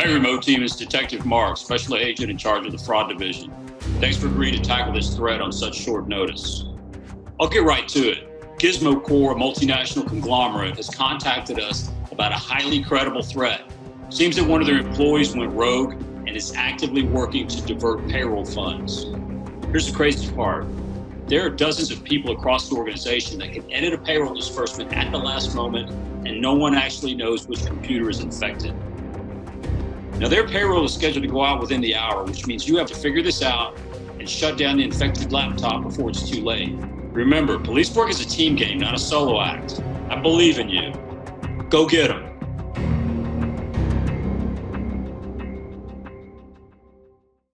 Hey, remote team, it's Detective Mark, special agent in charge of the fraud division. Thanks for agreeing to tackle this threat on such short notice. I'll get right to it. Gizmo Corp, a multinational conglomerate, has contacted us about a highly credible threat. Seems that one of their employees went rogue and is actively working to divert payroll funds. Here's the crazy part there are dozens of people across the organization that can edit a payroll disbursement at the last moment, and no one actually knows which computer is infected. Now, their payroll is scheduled to go out within the hour, which means you have to figure this out and shut down the infected laptop before it's too late. Remember, police work is a team game, not a solo act. I believe in you. Go get them.